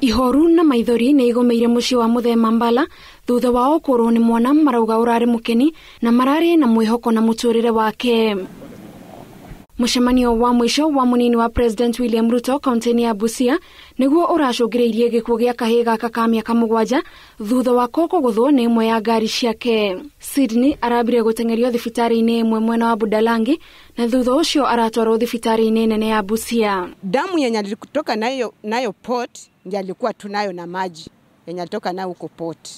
ihoru na maithori nä igomeire muciĩ wa mũthema mbala thutha wao kũrwo nĩ mwana marauga ũrarĩ mũkeni na mararĩ na mwĩhoko na mũtũrĩre wake mũcemanio wa mũico wa mũnini wa president william ruto kaunti-inĩ ya busia nĩguo ũracũngĩrĩirie gĩkuũ gĩa kahĩĩ gaka ka mĩaka mũgwanja thutha wa ko kũgũthwo nĩ ĩmwe ya ngari ciake. Sydney arambire gũteng'erio thibitarĩ-inĩ ĩmwe mwena wa budalangi na thutha ũcio aratwarwo thibitarĩ-inĩ nene ya busia. Damu yenye alitoka nayo, nayo port ndi alikuwa tunayo na maji yenye alitoka nayo huko port,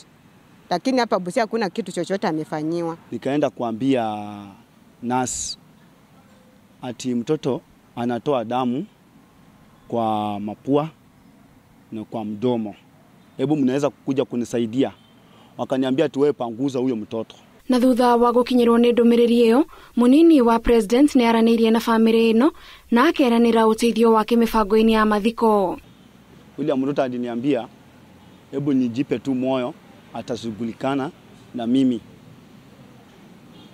lakini hapa Busia hakuna kitu chochote amefanyiwa. Nikaenda kuambia nasi ati mtoto anatoa damu kwa mapua na kwa mdomo, hebu mnaweza kuja kunisaidia? Wakaniambia tuwe panguza huyo mtoto na thutha wa gũkinyĩrwo nĩ ndumiriri ĩyo munini wa president ni aranĩirie na bamĩrĩ ino na akeranĩra ũteithio wake mĩbango-inĩ ya mathiko William Ruto aliniambia hebu nijipe tu moyo, atashughulikana na mimi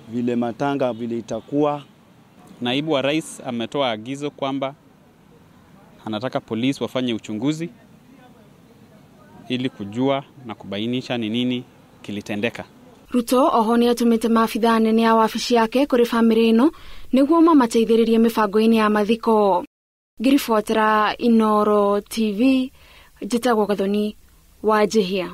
vile matanga vile itakuwa. Naibu wa rais ametoa agizo kwamba anataka polisi wafanye uchunguzi ili kujua na kubainisha ni nini kilitendeka. ruto oho nĩ atũmĩte maabitha anene a wabici yake kũrĩ bamĩrĩ ĩno nĩguo mamateithĩrĩrie mĩbango-inĩ ya mathiko ngiribotera inoro tv njĩtagwo gathoni wa njĩhia